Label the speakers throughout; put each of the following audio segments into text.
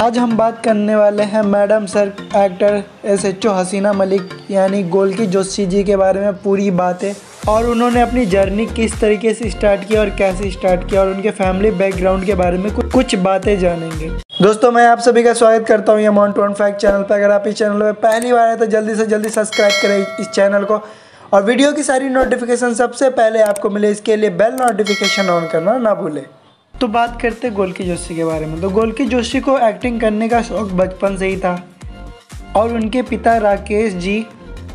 Speaker 1: आज हम बात करने वाले हैं madam sir, actor S H O Haseena Malik, यानी गोलकी जोशी जी के बारे में पूरी बातें, और उन्होंने अपनी जर्नी किस तरीके से स्टार्ट किया और कैसे स्टार्ट किया, और उनके फैमिली बैकग्राउंड के बारे में कुछ बातें जानेंगे। दोस्तों, मैं आप सभी का स्वागत करता हूँ ये माउंट वन फैक्ट चैनल पर। अगर आप इस चैनल पर पहली बार है तो जल्दी से जल्दी सब्सक्राइब करें इस चैनल को, और वीडियो की सारी नोटिफिकेशन सबसे पहले आपको मिले, इसके लिए बेल नोटिफिकेशन ऑन करना ना भूलें। तो बात करते गोलकी जोशी के बारे में। तो गोलकी जोशी को एक्टिंग करने का शौक बचपन से ही था। और उनके पिता राकेश जी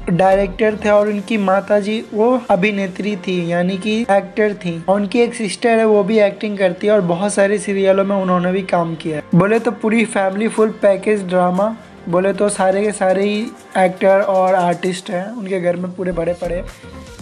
Speaker 1: डायरेक्टर थे और उनकी माता जी वो अभिनेत्री थी यानी कि एक्टर थी। और उनकी एक सिस्टर है वो भी एक्टिंग करती है और बहुत सारे सीरियलों में उन्होंने भी काम किया बोले तो पूरी फैमिली फुल पैकेज ड्रामा बोले तो सारे के सारे ही एक्टर और आर्टिस्ट हैं उनके घर में पूरे बड़े पड़े।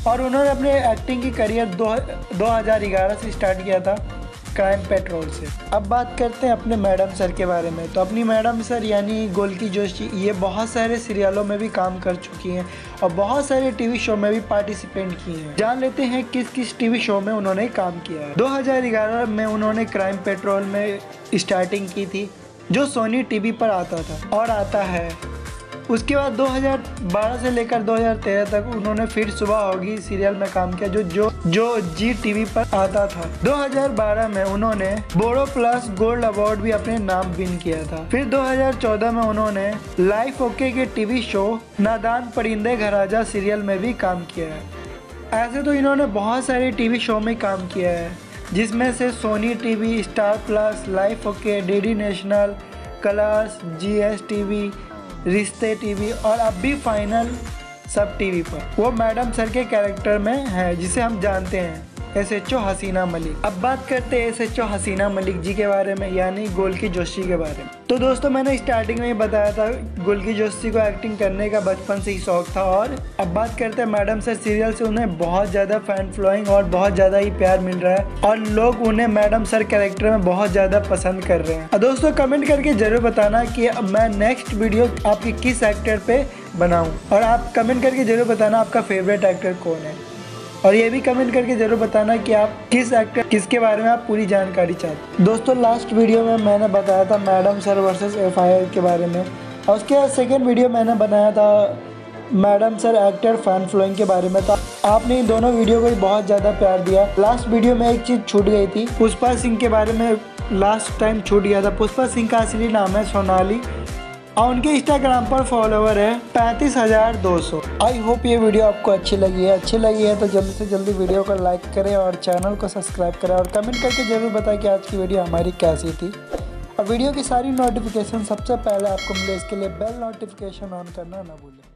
Speaker 1: और उन्होंने अपने एक्टिंग की करियर दो, 2011 से स्टार्ट किया था। क्राइम पेट्रोल से। अब बात करते हैं अपने मैडम सर के बारे में। तो अपनी मैडम सर, यानी गोलकी जोशी, ये बहुत सारे सीरियलों में भी काम कर चुकी हैं और बहुत सारे टीवी शो में भी पार्टिसिपेंट किए हैं। जान लेते हैं किस किस टीवी शो में उन्होंने काम किया है। 2011 में उन्होंने क्राइम पेट्रोल में स्टार्टिंग की थी, जो सोनी टीवी पर आता था और आता है। उसके बाद 2012 से लेकर 2013 तक उन्होंने फिर सुबह होगी सीरियल में काम किया, जो जो जो जी टीवी पर आता था। 2012 में उन्होंने बोरो प्लस गोल्ड अवार्ड भी अपने नाम विन किया था। फिर 2014 में उन्होंने लाइफ ओके के टीवी शो नादान परिंदे घराजा सीरियल में भी काम किया है। ऐसे तो इन्होंने बहुत सारे टीवी शो में काम किया है, जिसमें से Sony TV, star plus, Life OK D national Colors Zee S TV Rishtey TV और अब भी फाइनल सब टीवी पर। वो मैडम सर के कैरेक्टर में है, जिसे हम जानते हैं। S H O Haseena Malik अब बात करते हैं S H O Haseena Malik ji के बारे में, यानी गोलकी जोशी के बारे में। तो दोस्तों, मैंने स्टार्टिंग में ही बताया था, गोलकी जोशी को एक्टिंग करने का बचपन से ही शौक था, और अब बात करते हैं मैडम सर सीरियल से, उन्हें बहुत ज़्यादा फ़ैन फ्लोइंग और बहुत ज़्यादा ही प्यार मिल रहा है, और लोग उन्हें मैडम सर कैरेक्टर में बहुत ज़्यादा पसंद कर रहे हैं। दोस्तों कमेंट करके ज़रूर बताना कि मैं नेक्स्ट वीडियो आपकी किस एक्टर पे बनाऊँ, और आप कमेंट करके ज़रूर बताना आपका फेवरेट एक्टर कौन है। और ये भी कमेंट करके ज़रूर बताना कि आप किस एक्टर किसके बारे में आप पूरी जानकारी चाहते दोस्तों लास्ट वीडियो में मैंने बताया था मैडम सर वर्सेस एफआईआर के बारे में। और उसके बाद सेकेंड वीडियो मैंने बनाया था madam sir actor fan following के बारे में। था आपने इन दोनों वीडियो को बहुत ज़्यादा प्यार दिया। लास्ट वीडियो में एक चीज़ छूट गई थी, पुष्पा सिंह के बारे में लास्ट टाइम छूट गया था। पुष्पा सिंह का असली नाम है सोनाली। और उनके इंस्टाग्राम पर फॉलोवर है पैंतीस हज़ार दो सौ। आई होप ये वीडियो आपको अच्छी लगी है। अच्छी लगी है तो जल्दी से जल्दी वीडियो को लाइक करें और चैनल को सब्सक्राइब करें और कमेंट करके ज़रूर बताएँ कि आज की वीडियो हमारी कैसी थी। और वीडियो की सारी नोटिफिकेशन सबसे पहले आपको मिले, इसके लिए बेल नोटिफिकेशन ऑन करना ना भूलें।